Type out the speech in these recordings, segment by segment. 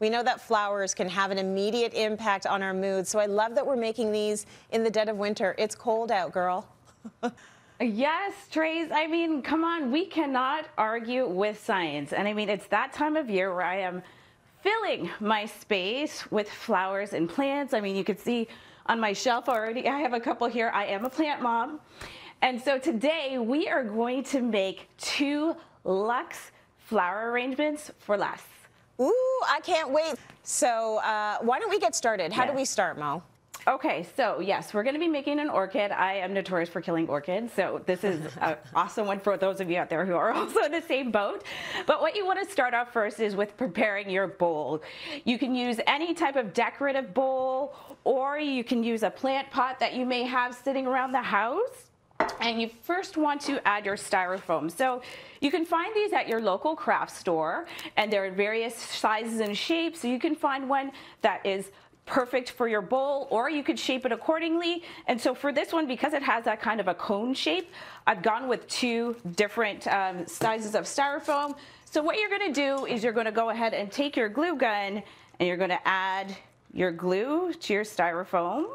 We know that flowers can have an immediate impact on our mood, so I love that we're making these in the dead of winter. It's cold out, girl. Yes, Trace. I mean, come on, we cannot argue with science. And I mean, it's that time of year where I am filling my space with flowers and plants. I mean, you can see on my shelf already, I have a couple here. I am a plant mom. And so today we are going to make two luxe flower arrangements for less. Ooh, I can't wait. So uh, why don't we get started? How Yes. do we start, Mo? Okay, so yes, we're going to be making an orchid. I am notorious for killing orchids, so this is an awesome one for those of you out there who are also in the same boat. But what you want to start off first is with preparing your bowl. You can use any type of decorative bowl, or you can use a plant pot that you may have sitting around the house. And you first want to add your styrofoam. So you can find these at your local craft store, and they're in various sizes and shapes. So you can find one that is perfect for your bowl, or you could shape it accordingly. And so for this one, because it has that kind of a cone shape, I've gone with two different um, sizes of styrofoam. So what you're gonna do is you're gonna go ahead and take your glue gun and you're gonna add your glue to your styrofoam.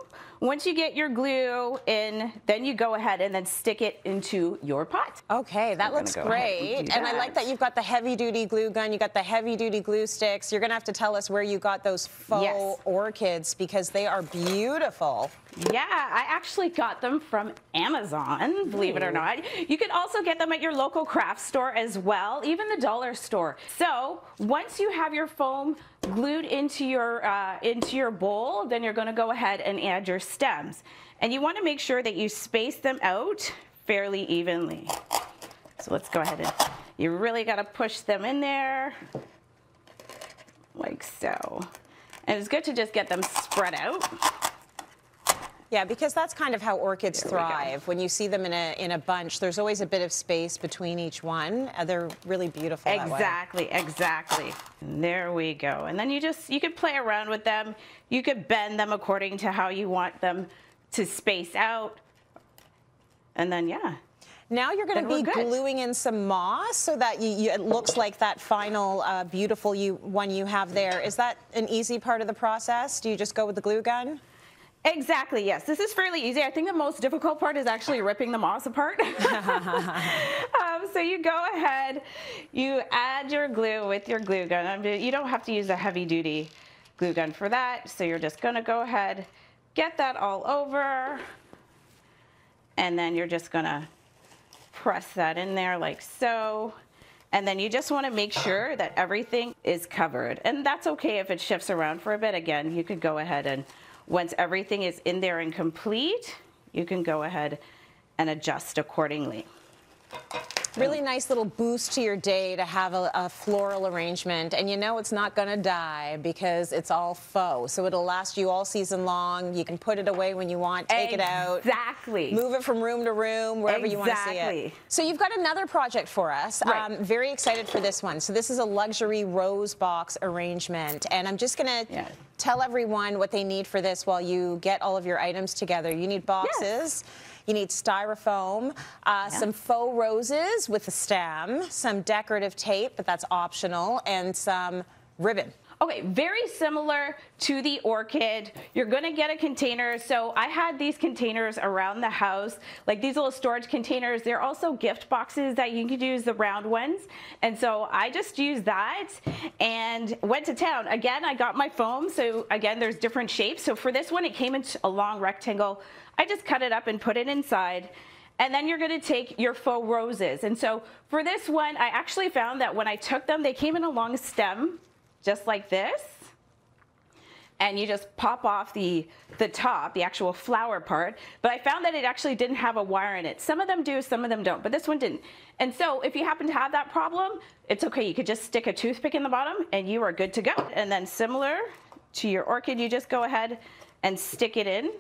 Once you get your glue in, then you go ahead and then stick it into your pot. Okay, that we're looks go great. and do And I like that. that you've got the heavy duty glue gun, you got the heavy duty glue sticks. You're gonna have to tell us where you got those faux Yes. orchids because they are beautiful. Yeah, I actually got them from Amazon, believe it or not. You can also get them at your local craft store as well, even the dollar store. So once you have your foam glued into your uh, into your bowl, then you're going to go ahead and add your stems, and you want to make sure that you space them out fairly evenly. So let's go ahead and you really got to push them in there like so. And it's good to just get them spread out. Yeah, because that's kind of how orchids There thrive. When you see them in a in a bunch, there's always a bit of space between each one. Uh, They're really beautiful that way. Exactly, exactly. There we go. And then you just, you could play around with them. You could bend them according to how you want them to space out. And then, yeah. Now you're going to be gluing in some moss so that you, you, it looks like that final uh, beautiful you, one you have there. Is that an easy part of the process? Do you just go with the glue gun? Exactly, yes. This is fairly easy. I think the most difficult part is actually ripping the moss apart. um, so you go ahead, you add your glue with your glue gun. You don't have to use a heavy duty glue gun for that. So you're just gonna go ahead, get that all over, and then you're just gonna press that in there like so. And then you just want to make sure that everything is covered. And that's okay if it shifts around for a bit. Again, you could go ahead and once everything is in there and complete, you can go ahead and adjust accordingly. Really nice little boost to your day to have a, a floral arrangement. And you know it's not going to die because it's all faux. So it'll last you all season long. You can put it away when you want, take it out. Exactly. Move it from room to room, wherever you want to see it. So you've got another project for us. Right. Um, very excited for this one. So this is a luxury rose box arrangement, and I'm just going to Yeah. tell everyone what they need for this while you get all of your items together. You need boxes. You need styrofoam, uh, some faux roses with a stem, some decorative tape, but that's optional, and some ribbon. Okay, very similar to the orchid. You're gonna get a container. So I had these containers around the house, like these little storage containers. They're also gift boxes that you could use, the round ones. And so I just used that and went to town. Again, I got my foam. So again, there's different shapes. So for this one, it came in a long rectangle. I just cut it up and put it inside. And then you're gonna take your faux roses. And so for this one, I actually found that when I took them, they came in a long stem just like this. And you just pop off the, the top, the actual flower part. But I found that it actually didn't have a wire in it. Some of them do, some of them don't, but this one didn't. And so if you happen to have that problem, it's okay. You could just stick a toothpick in the bottom and you are good to go. And then similar to your orchid, you just go ahead and stick it in.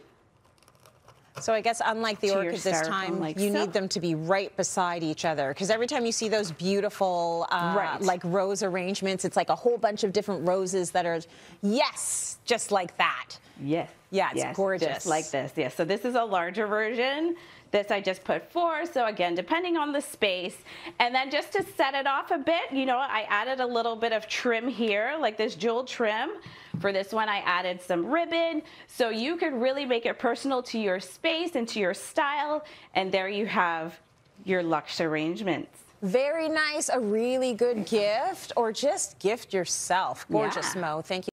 So I guess unlike the orchids this time, like you so. need them to be right beside each other because every time you see those beautiful uh, Right. like rose arrangements, it's like a whole bunch of different roses that are yes, just like that. Yes. Yeah, it's yes, gorgeous. Just like this. Yes. So this is a larger version. This I just put four, so again, depending on the space. And then just to set it off a bit, you know, I added a little bit of trim here, like this jewel trim. For this one, I added some ribbon, so you could really make it personal to your space and to your style. And there you have your luxe arrangements. Very nice, a really good gift, or just gift yourself. Gorgeous, Yeah. Mo. Thank you.